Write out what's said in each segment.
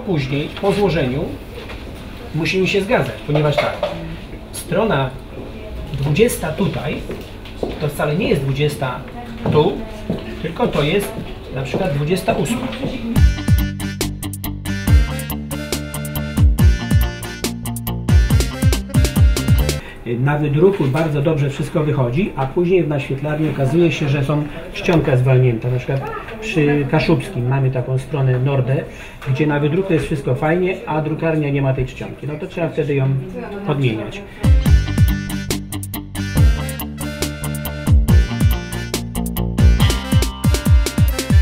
później, po złożeniu, musimy się zgadzać, ponieważ tak, strona 20 tutaj, to wcale nie jest 20 tu, tylko to jest na przykład 28. Na wydruku bardzo dobrze wszystko wychodzi, a później w naświetlarni okazuje się, że są czcionka zwalnięta. Na przykład przy Kaszubskim mamy taką stronę Nordę, gdzie na wydruku jest wszystko fajnie, a drukarnia nie ma tej czcionki. No to trzeba wtedy ją podmieniać.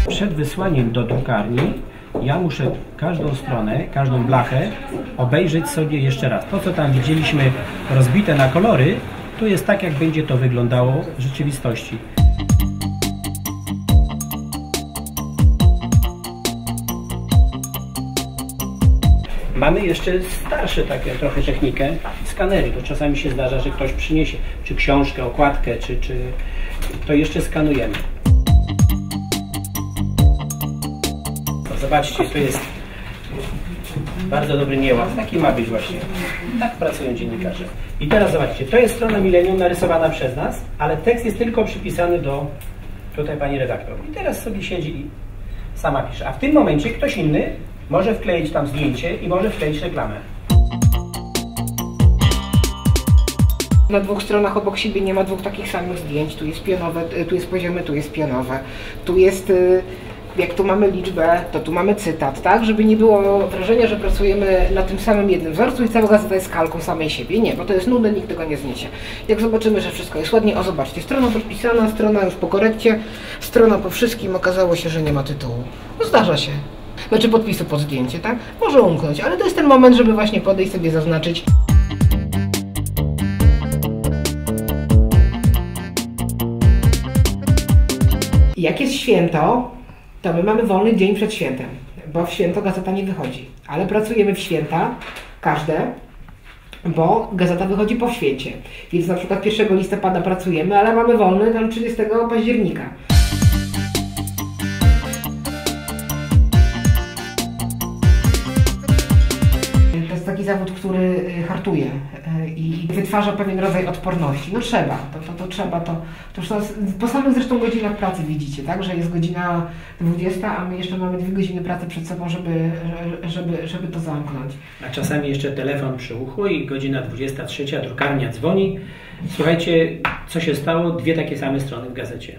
Przed wysłaniem do drukarni ja muszę każdą stronę, każdą blachę obejrzeć sobie jeszcze raz. To, co tam widzieliśmy rozbite na kolory, to jest tak, jak będzie to wyglądało w rzeczywistości. Mamy jeszcze starsze takie trochę technikę, skanery, bo czasami się zdarza, że ktoś przyniesie czy książkę, okładkę, czy, czy to jeszcze skanujemy. Zobaczcie, to jest bardzo dobry nieład. Taki ma być właśnie. Tak pracują dziennikarze. I teraz zobaczcie, to jest strona Millennium narysowana przez nas, ale tekst jest tylko przypisany do tutaj pani redaktor. I teraz sobie siedzi i sama pisze. A w tym momencie ktoś inny może wkleić tam zdjęcie i może wkleić reklamę. Na dwóch stronach obok siebie nie ma dwóch takich samych zdjęć. Tu jest pionowe, y, tu jest poziome, tu jest pionowe. Tu jest, y, jak tu mamy liczbę, to tu mamy cytat, tak? Żeby nie było wrażenia, że pracujemy na tym samym jednym wzorcu i cała gazeta jest kalką samej siebie. Nie, bo to jest nudne, nikt tego nie zniesie. Jak zobaczymy, że wszystko jest ładnie, o zobaczcie, strona podpisana, strona już po korekcie, strona po wszystkim, okazało się, że nie ma tytułu. No zdarza się. Znaczy podpisu pod zdjęcie, tak? Może umknąć, ale to jest ten moment, żeby właśnie podejść sobie zaznaczyć. Jak jest święto, to my mamy wolny dzień przed świętem, bo w święto gazeta nie wychodzi. Ale pracujemy w święta, każde, bo gazeta wychodzi po święcie. Więc na przykład 1 listopada pracujemy, ale mamy wolny tam 30 października. Zawód, który y, hartuje y, i wytwarza pewien rodzaj odporności. No trzeba, to, to, to trzeba, to, to po samych zresztą godzinach pracy widzicie, tak, że jest godzina 20, a my jeszcze mamy dwie godziny pracy przed sobą, żeby, żeby, żeby to zamknąć. A czasami jeszcze telefon przy uchu i godzina 23, drukarnia dzwoni. Słuchajcie, co się stało? Dwie takie same strony w gazecie.